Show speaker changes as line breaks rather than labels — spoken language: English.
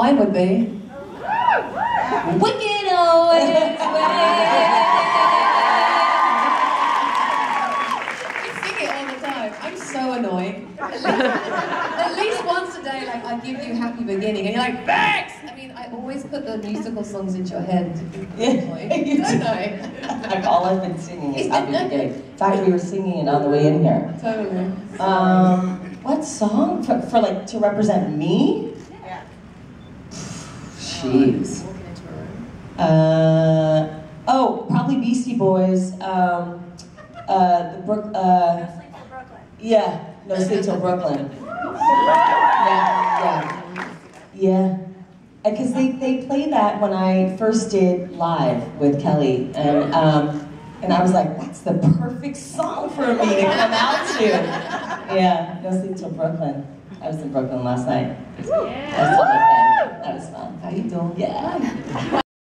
Mine would be. Wicked always I sing it all the time. I'm so annoying. At least once a day, like I give you happy beginning, and you're like, Bex! I mean, I always put the musical songs into your head.
Yeah, you do.
I?
Like all I've been singing is Happy Beginning. In fact, we were singing it on the way in here.
Totally.
Um, what song for, for like to represent me? Jeez.
Walking into a room.
Uh, oh, probably Beastie Boys. Um, uh, the Brook. Uh,
Sleep in Brooklyn.
yeah, No Sleep Till Brooklyn. Yeah, yeah, yeah. Because they, they play that when I first did live with Kelly, and um, and I was like, that's the perfect song for me to come out to. Yeah, No Sleep Till Brooklyn. I was in Brooklyn last night.
Yeah.
Yeah.